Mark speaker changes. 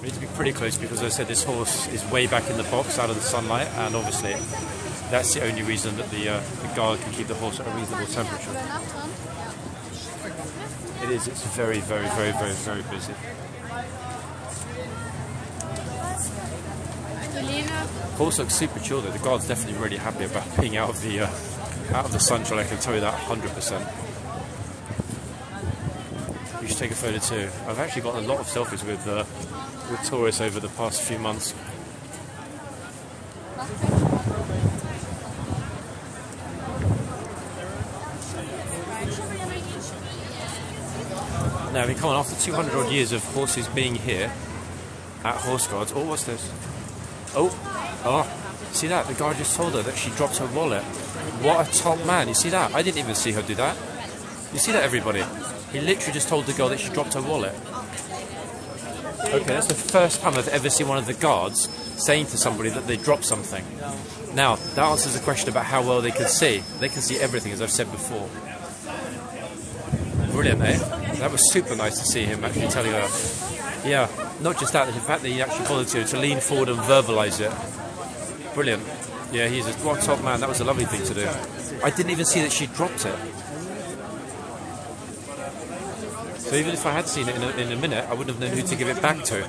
Speaker 1: We need to be pretty close because as I said this horse is way back in the box out of the sunlight and obviously that's the only reason that the, uh, the guard can keep the horse at a reasonable temperature. It is, it's very, very, very, very, very busy. Horse looks super chill though. The guard's definitely really happy about being out of the uh, out of the sunshine. I can tell you that 100%. You should take a photo too. I've actually gotten a lot of selfies with uh, with tourists over the past few months. Now, I mean, come on, after 200 odd years of horses being here at Horse Guards, oh, what's this? Oh, oh, see that? The guard just told her that she dropped her wallet. What a top man. You see that? I didn't even see her do that. You see that, everybody? He literally just told the girl that she dropped her wallet. Okay, that's the first time I've ever seen one of the guards saying to somebody that they dropped something. Now, that answers the question about how well they can see. They can see everything, as I've said before. Brilliant, eh? That was super nice to see him actually telling her. Yeah, not just that, the fact that he actually bothered to, to lean forward and verbalise it. Brilliant. Yeah, he's a what top man. That was a lovely thing to do. I didn't even see that she dropped it. So even if I had seen it in a, in a minute, I wouldn't have known who to give it back to.